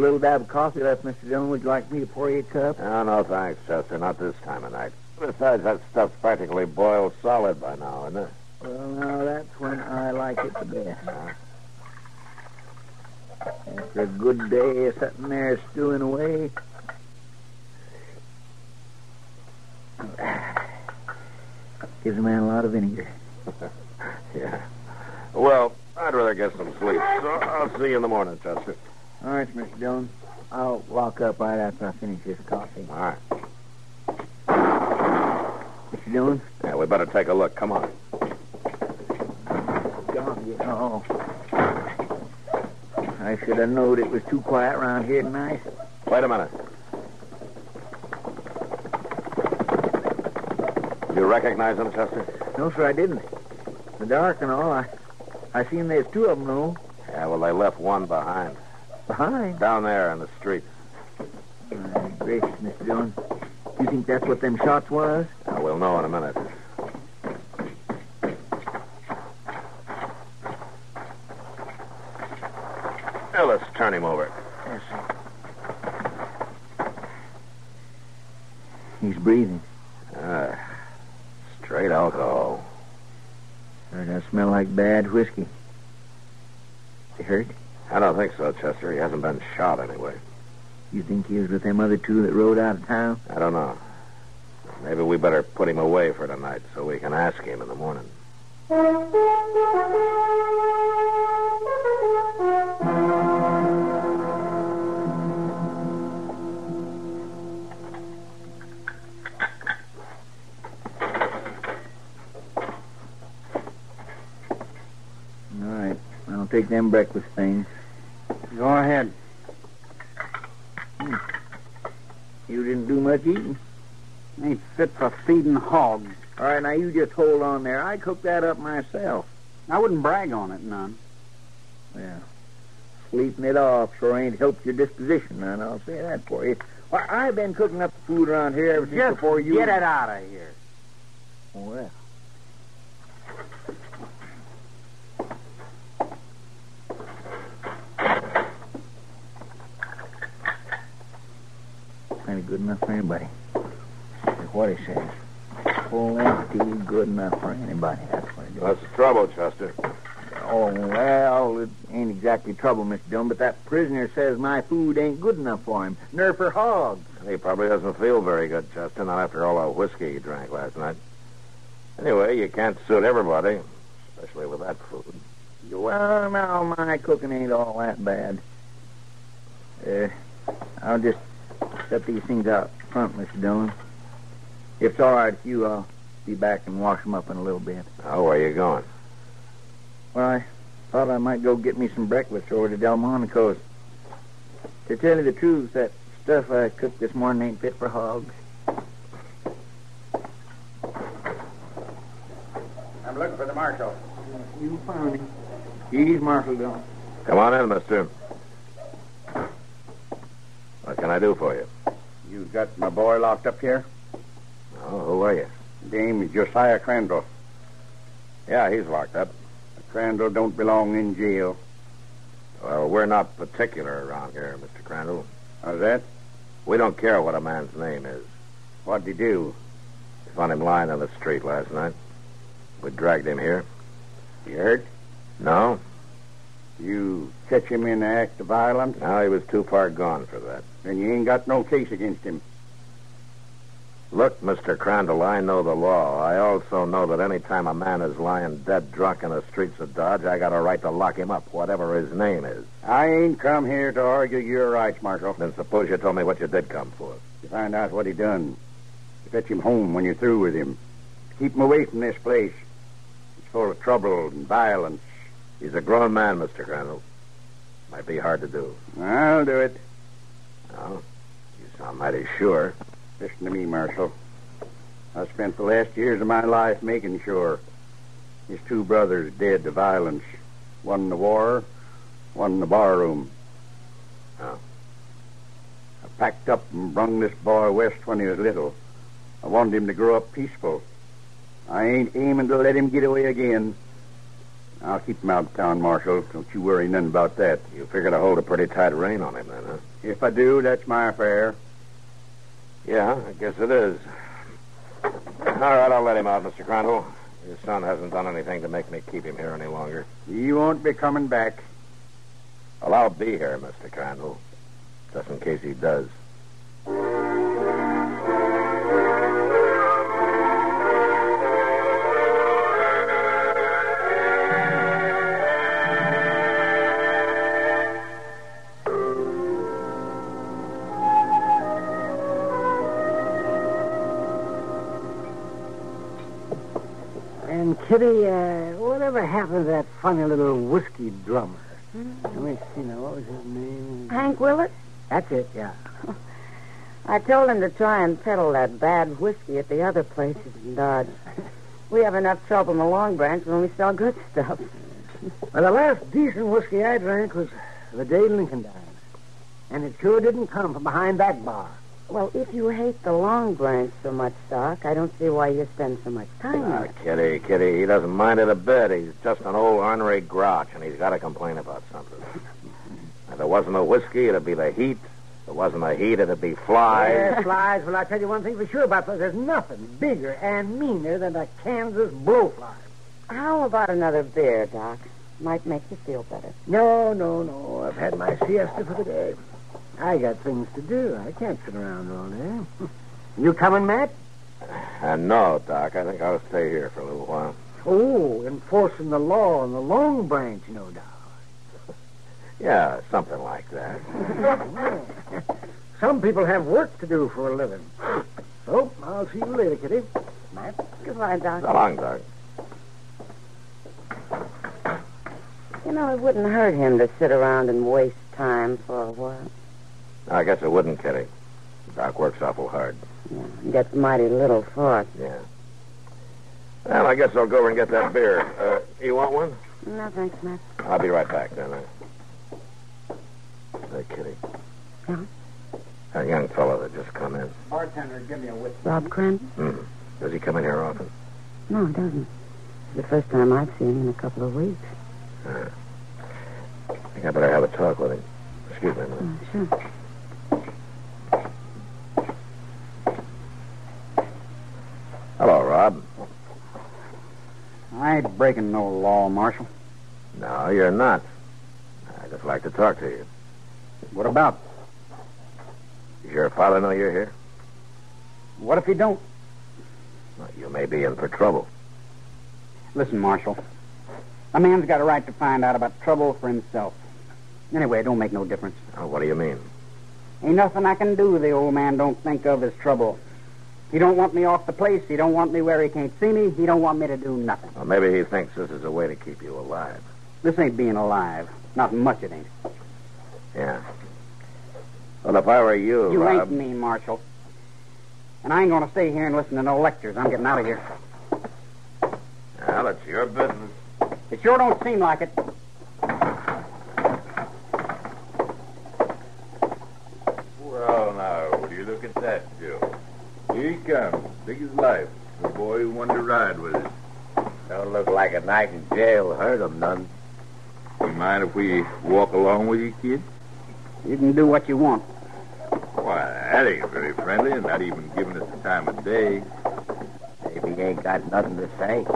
A little dab of coffee left, Mr. Dillon. Would you like me to pour you a cup? Oh, no, thanks, Chester. Not this time of night. Besides, that stuff's practically boiled solid by now, isn't it? Well, now, that's when I like it the best. After a good day of sitting there stewing away. Gives a man a lot of vinegar. Yeah. Well, I'd rather get some sleep, so I'll see you in the morning, Chester. All right, Mr. Dillon. I'll walk up right after I finish this coffee. All right. Mr. Dillon? Yeah, we better take a look. Come on. You know. I should have known it was too quiet around here tonight. Wait a minute. You recognize them, Chester? No, sir, I didn't. The dark and all, I, I seen there's two of them, though. Yeah, well, they left one behind. Behind. Down there in the street. My gracious, Mr. Dillon. Do you think that's what them shots was? Now, we'll know in a minute. Now, let's turn him over. Yes, sir. He's breathing. Ah, straight alcohol. Sure does smell like bad whiskey. You hurt? I don't think so, Chester. He hasn't been shot anyway. You think he was with them other two that rode out of town? I don't know. Maybe we better put him away for tonight so we can ask him in the morning. All right. I'll take them breakfast things. Go ahead. You didn't do much eating. Ain't fit for feeding hogs. All right, now you just hold on there. I cooked that up myself. I wouldn't brag on it none. Well, sleeping it off sure ain't helped your disposition none, I'll say that for you. Why, I've been cooking up the food around here ever since Just before you... get it out of here. Well. Ain't good enough for anybody. That's what he says. Full empty, good enough for anybody. That's what it is. That's the trouble, Chester. Oh, well, it ain't exactly trouble, Mr. Dillon, but that prisoner says my food ain't good enough for him, nor for hogs. He probably doesn't feel very good, Chester, not after all that whiskey he drank last night. Anyway, you can't suit everybody, especially with that food. Well, now, my cooking ain't all that bad. Uh, I'll just set these things out front, Mr. Dillon. If it's all right with you, I'll be back and wash 'em up in a little bit. Oh, where you going? Well, I thought I might go get me some breakfast over to Delmonico's. To tell you the truth, that stuff I cooked this morning ain't fit for hogs. I'm looking for the marshal. You found him. He's Marshal Dillon. Come on in, mister. What can I do for you? You got my boy locked up here? Oh, who are you? Name is Josiah Crandall. Yeah, he's locked up. Crandall don't belong in jail. Well, we're not particular around here, Mr. Crandall. How's that? We don't care what a man's name is. What'd he do? We found him lying on the street last night. We dragged him here. You hurt? No? You catch him in the act of violence? No, he was too far gone for that. Then you ain't got no case against him. Look, Mr. Crandall, I know the law. I also know that any time a man is lying dead drunk in the streets of Dodge, I got a right to lock him up, whatever his name is. I ain't come here to argue your rights, Marshal. Then suppose you told me what you did come for. To find out what he done. To fetch him home when you're through with him. To keep him away from this place. It's full of trouble and violence. He's a grown man, Mr. Crandall. Might be hard to do. I'll do it. No? You sound mighty sure. Listen to me, Marshal. I spent the last years of my life making sure. His two brothers dead to violence. One in the war, one in the barroom. Oh. I packed up and brung this boy west when he was little. I wanted him to grow up peaceful. I ain't aiming to let him get away again. I'll keep him out of town, Marshal. Don't you worry none about that. You figure to hold a pretty tight rein on him, then, huh? If I do, that's my affair. Yeah, I guess it is. All right, I'll let him out, Mr. Crandall. Your son hasn't done anything to make me keep him here any longer. He won't be coming back. Well, I'll be here, Mr. Crandall, just in case he does. Kitty, uh, whatever happened to that funny little whiskey drummer? Let me see now. What was his name? Hank Willett? That's it, yeah. I told him to try and peddle that bad whiskey at the other places in Dodge. We have enough trouble in the Long Branch when we sell good stuff. Well, the last decent whiskey I drank was the day Lincoln died. And it sure didn't come from behind that bar. Well, if you hate the Long Branch so much, Doc, I don't see why you spend so much time Ah, there. Kitty, Kitty, he doesn't mind it a bit. He's just an old ornery grouch, and he's got to complain about something. If there wasn't a whiskey, it'd be the heat. If there wasn't the heat, it'd be flies. Yeah, flies. Well, I tell you one thing for sure about those. There's nothing bigger and meaner than a Kansas blowfly. How about another beer, Doc? Might make you feel better. No, no, no. I've had my siesta for the day. I got things to do. I can't sit around all day. You coming, Matt? And no, Doc, I think I'll stay here for a little while. Oh, enforcing the law on the Long Branch, no doubt. Yeah, something like that. Some people have work to do for a living. So, I'll see you later, Kitty. Matt? Goodbye, Doc. So long, Doc. You know, it wouldn't hurt him to sit around and waste time for a while. I guess it wouldn't, Kitty. Doc works awful hard. Yeah, gets mighty little for it. Yeah. Well, I guess I'll go over and get that beer. Uh, you want one? No, thanks, Matt. I'll be right back then. Uh, hey, Kitty. Yeah? A young fellow that just come in. Bartender, give me a whiskey. Rob Crandall? Hmm. Does he come in here often? No, he doesn't. It's the first time I've seen him in a couple of weeks. I think I better have a talk with him. Excuse me a minute. Oh, sure. Hello, Rob. I ain't breaking no law, Marshal. No, you're not. I'd just like to talk to you. What about? Does your father know you're here? What if he don't? Well, you may be in for trouble. Listen, Marshal. A man's got a right to find out about trouble for himself. Anyway, it don't make no difference. Oh, what do you mean? Ain't nothing I can do the old man don't think of as trouble. He don't want me off the place. He don't want me where he can't see me. He don't want me to do nothing. Well, maybe he thinks this is a way to keep you alive. This ain't being alive. Not much it ain't. Yeah. Well, if I were you, You Rob... ain't me, Marshal. And I ain't gonna stay here and listen to no lectures. I'm getting out of here. Well, it's your business. It sure don't seem like it. Well, now, would you look at that, Joe? Here he comes, big as life. The boy who wanted to ride with us. Don't look like a night in jail hurt him none. You mind if we walk along with you, kid? You can do what you want. Why, Why, that ain't very friendly, and not even giving us the time of day. Maybe he ain't got nothing to say.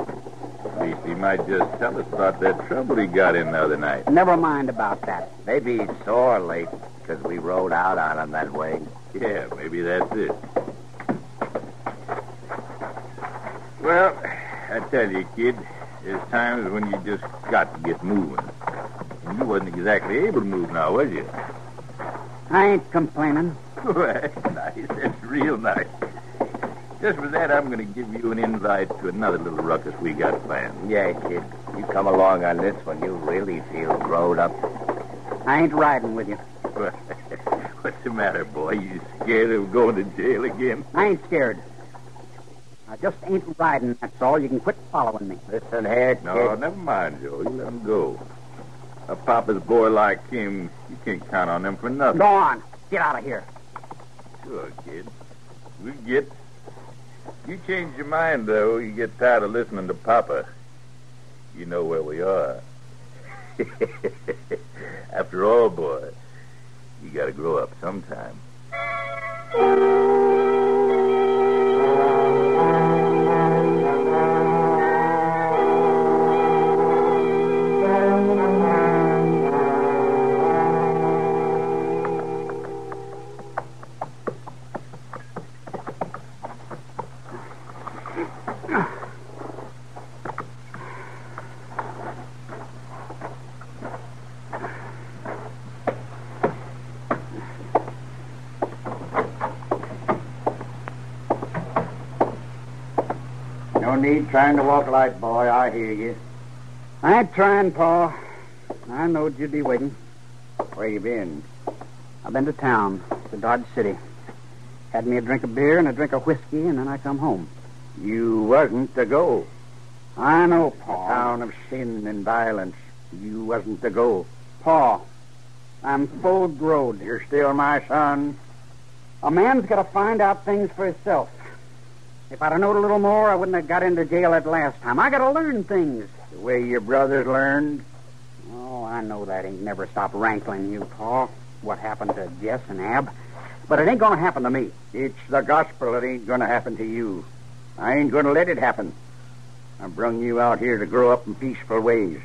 At least he might just tell us about that trouble he got in the other night. Never mind about that. Maybe he's sore late because we rode out on him that way. Yeah, maybe that's it. Well, I tell you, kid, there's times when you just got to get moving. And you wasn't exactly able to move now, was you? I ain't complaining. Well, nice. That's real nice. Just for that, I'm going to give you an invite to another little ruckus we got planned. Yeah, kid. You come along on this one, you really feel growed up. I ain't riding with you. What's the matter, boy? You scared of going to jail again? I ain't scared. I just ain't riding, that's all. You can quit following me. Listen here, kid. No, never mind, Joe. You let him go. A papa's boy like him, you can't count on him for nothing. Go on. Get out of here. Sure, kid. We get. You change your mind, though. You get tired of listening to Papa. You know where we are. After all, boy, you got to grow up sometime. No need trying to walk light, boy. I hear you. I ain't trying, Pa. I knowed you'd be waiting. Where you been? I've been to town, to Dodge City. Had me a drink of beer and a drink of whiskey, and then I come home. You wasn't to go. I know, A town of sin and violence. You wasn't to go. Pa, I'm full grown. You're still my son. A man's got to find out things for himself. If I'd have known a little more, I wouldn't have got into jail that last time. I got to learn things. The way your brothers learned. Oh, I know that ain't never stopped rankling you, Pa. What happened to Jess and Ab. But it ain't going to happen to me. It's the gospel that ain't going to happen to you. I ain't going to let it happen. I brung you out here to grow up in peaceful ways.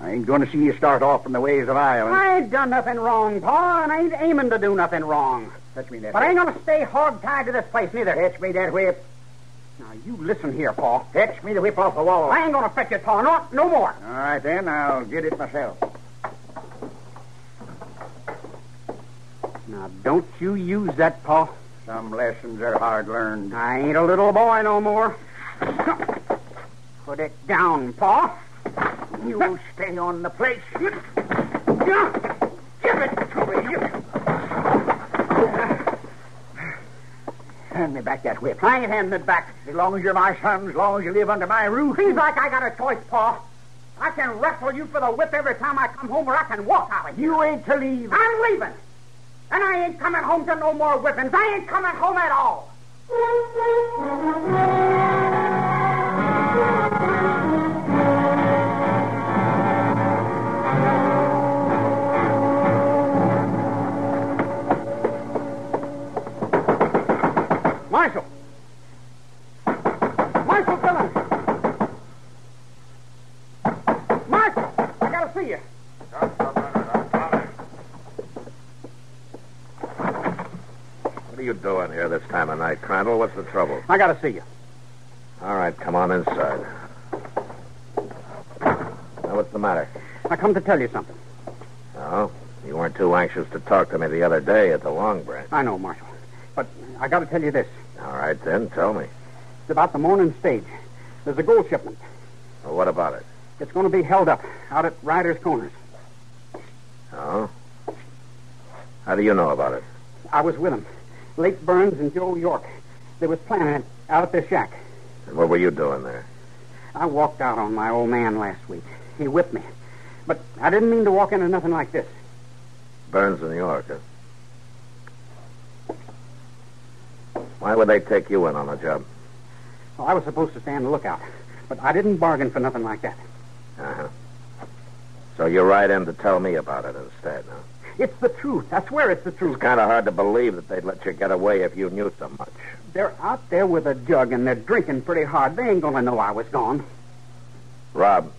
I ain't going to see you start off in the ways of violence. I ain't done nothing wrong, Pa, and I ain't aiming to do nothing wrong. Touch me that But I ain't going to stay hog-tied to this place, neither. Fetch me that whip. Now, you listen here, Pa. Fetch me the whip off the wall. I ain't going to fetch it, Pa. No, no more. All right, then. I'll get it myself. Now, don't you use that, Pa. Some lessons are hard learned. I ain't a little boy no more. Put it down, Pa. You stay on the place. Give it to me. Hand me back that whip. I ain't handing it back. As long as you're my son, as long as you live under my roof. Seems like I got a choice, Pa. I can wrestle you for the whip every time I come home, or I can walk out of here. You ain't to leave. I'm leaving. And I ain't coming home to no more whippings. I ain't coming home at all. Time of night, Crandall? What's the trouble? I gotta see you. All right, come on inside. Now, what's the matter? I come to tell you something. Oh, you weren't too anxious to talk to me the other day at the Long Branch. I know, Marshal. But I gotta tell you this. All right, then, tell me. It's about the morning stage. There's a gold shipment. Well, what about it? It's going to be held up out at Ryder's Corners. Oh? How do you know about it? I was with them. Lake Burns and Joe York. They was planning it out at their shack. And what were you doing there? I walked out on my old man last week. He whipped me. But I didn't mean to walk into nothing like this. Burns in New York, huh? Why would they take you in on the job? Well, I was supposed to stand the lookout. But I didn't bargain for nothing like that. Uh-huh. So you ride in to tell me about it instead, huh? It's the truth. I swear it's the truth. It's kind of hard to believe that they'd let you get away if you knew so much. They're out there with a jug and they're drinking pretty hard. They ain't gonna know I was gone. Rob,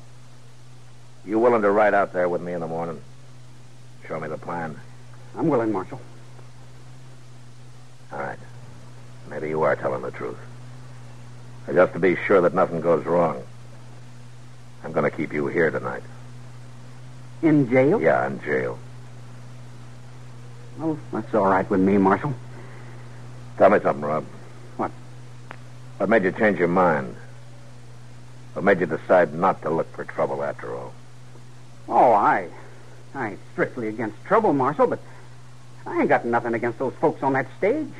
you willing to ride out there with me in the morning? Show me the plan. I'm willing, Marshal. All right. Maybe you are telling the truth. And just to be sure that nothing goes wrong, I'm going to keep you here tonight. In jail? Yeah, in jail. Well, that's all right with me, Marshal. Tell me something, Rob. What? What made you change your mind? What made you decide not to look for trouble after all? Oh, I. I ain't strictly against trouble, Marshal, but I ain't got nothing against those folks on that stage.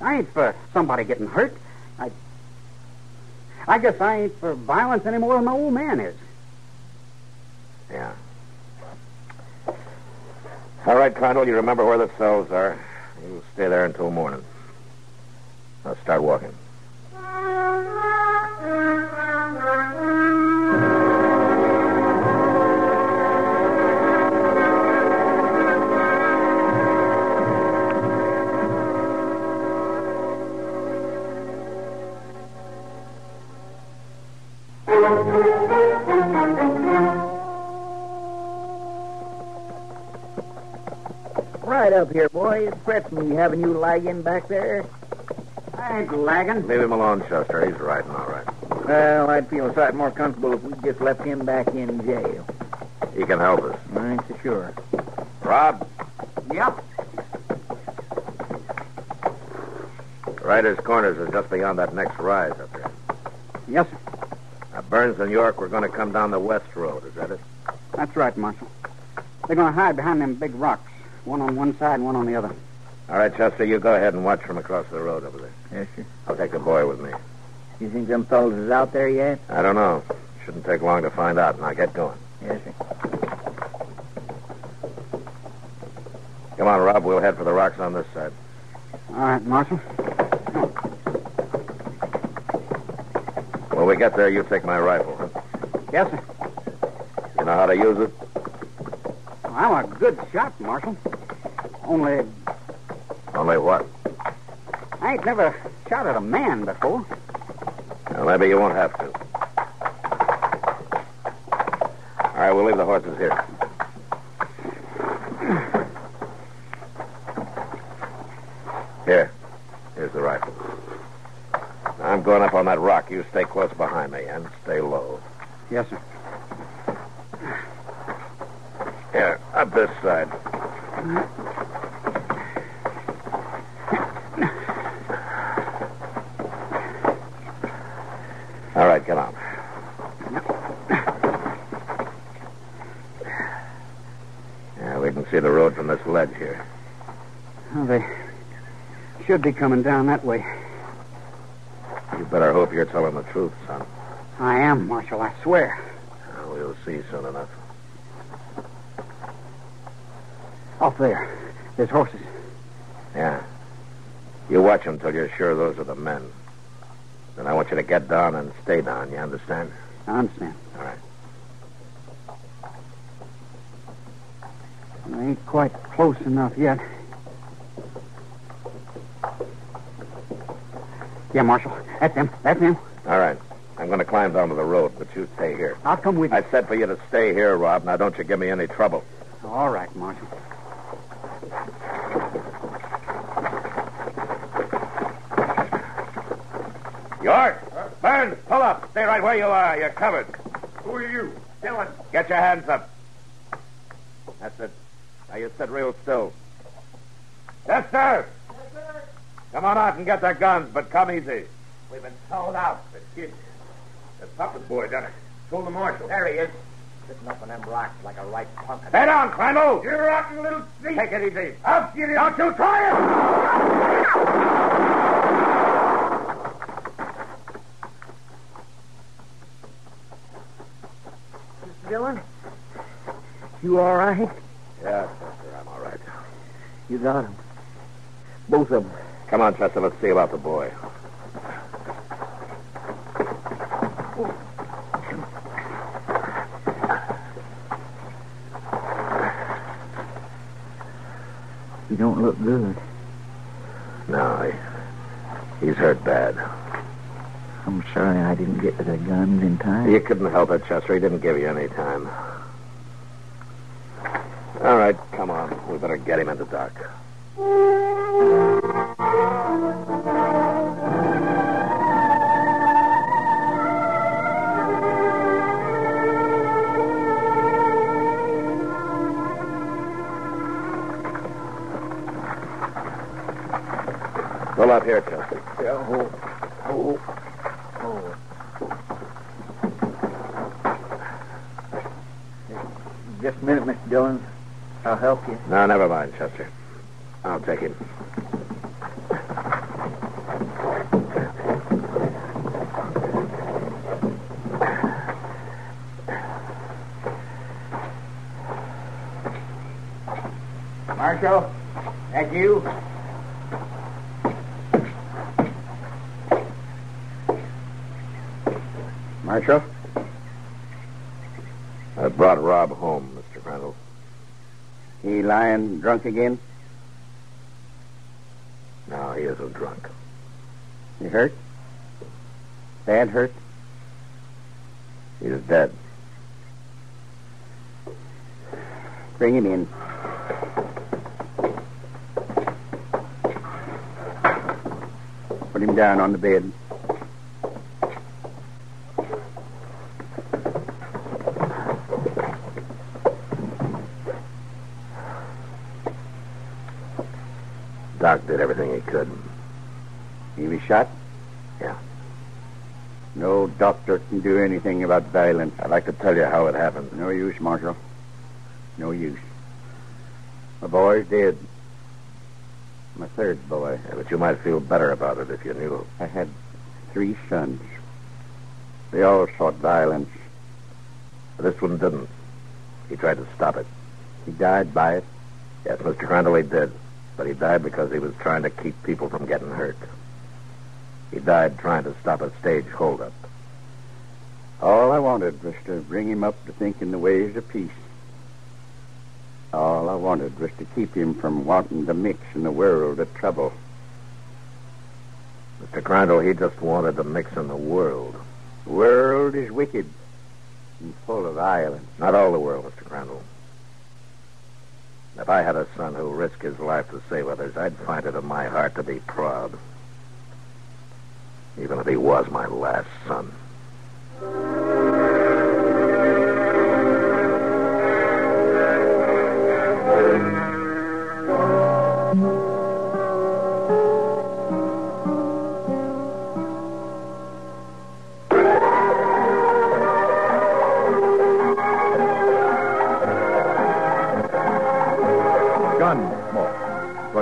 I ain't for somebody getting hurt. I. I guess I ain't for violence any more than my old man is. Yeah. All right, Crandall, you remember where the cells are. You stay there until morning. Now start walking. Right up here, boy. It frets me having you lagging back there. I ain't lagging. Leave him alone, Chester. He's riding all right. Well, I'd feel a sight more comfortable if we just left him back in jail. He can help us. I ain't so sure. Rob, Yep. Ryder's Corners is just beyond that next rise up there. Yes, sir. Now, Burns and York, we're going to come down the west road. Is that it? That's right, Marshal. They're going to hide behind them big rocks, one on one side and one on the other. All right, Chester, you go ahead and watch from across the road over there. Yes, sir. I'll take the boy with me. You think them fellas is out there yet? I don't know. Shouldn't take long to find out. Now get going. Yes, sir. Come on, Rob. We'll head for the rocks on this side. All right, Marshal. When we get there, you take my rifle. Huh? Yes, sir. You know how to use it? I'm a good shot, Marshal. Only Only what? I ain't never shot at a man before. Well, maybe you won't have to. All right, we'll leave the horses here. Here. Here's the rifle. I'm going up on that rock. You stay close behind me and stay low. Yes, sir. Here, up this side. Ledge here. Well, they should be coming down that way. You better hope you're telling the truth, son. I am, Marshal, I swear. Well, we'll see soon enough. Off there. There's horses. Yeah. You watch them till you're sure those are the men. Then I want you to get down and stay down, you understand? I understand. All right. They ain't quite close enough yet. Yeah, Marshal. That's him. That's him. All right. I'm going to climb down to the road, but you stay here. I'll come with you. I said for you to stay here, Rob. Now, don't you give me any trouble. All right, Marshal. York! Burns, pull up. Stay right where you are. You're covered. Who are you? Dillon, get your hands up. That's it. Now you sit real still. Yes, sir. Yes, sir. Come on out and get their guns, but come easy. We've been sold out. The kid, the puppet boy done it. Told the marshal. There he is. Sitting up on them rocks like a right punk. Head on, Crandall. You rotten little thief. Take it easy. I'll get him. Don't you try it. Mr. Dillon? You all right? Yeah, Chester, I'm all right. You got him. Both of them. Come on, Chester. Let's see about the boy. he don't look good. No, he, he's hurt bad. I'm sorry I didn't get to the guns in time. You couldn't help it, Chester. He didn't give you any time. All right, come on. We better get him into Doc. Pull up here, Chester. Oh, oh, oh. Just a minute, Mr. Dillon. I'll help you. No, never mind, Chester. I'll take him. Marshal, that you? Marshal? I brought Rob home, Mr. Crandall. Drunk again? No, he isn't drunk. He hurt? Bad hurt? He's dead. Bring him in. Put him down on the bed. Doc did everything he could. He was shot? Yeah. No doctor can do anything about violence. I'd like to tell you how it happened. No use, Marshal. No use. My boy's dead. My third boy. Yeah, but you might feel better about it if you knew. I had three sons. They all sought violence. This one didn't. He tried to stop it. He died by it. Yes, Mr. Crandall, he did. But he died because he was trying to keep people from getting hurt. He died trying to stop a stage holdup. All I wanted was to bring him up to think in the ways of peace. All I wanted was to keep him from wanting to mix in the world of trouble. Mr. Crandall, he just wanted to mix in the world. The world is wicked and full of violence. Not all the world, Mr. Crandall. If I had a son who risked his life to save others, I'd find it in my heart to be proud. Even if he was my last son.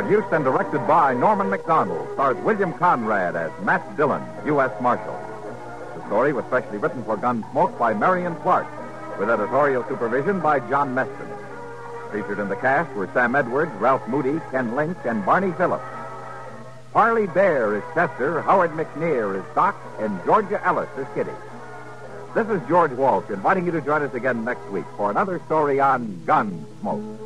Produced and directed by Norman Macdonnell, stars William Conrad as Matt Dillon, U.S. Marshal. The story was specially written for Gunsmoke by Marian Clark, with editorial supervision by John Meston. Featured in the cast were Sam Edwards, Ralph Moody, Ken Lynch, and Barney Phillips. Parley Baer is Chester, Howard McNear is Doc, and Georgia Ellis is Kitty. This is George Walsh inviting you to join us again next week for another story on Gunsmoke.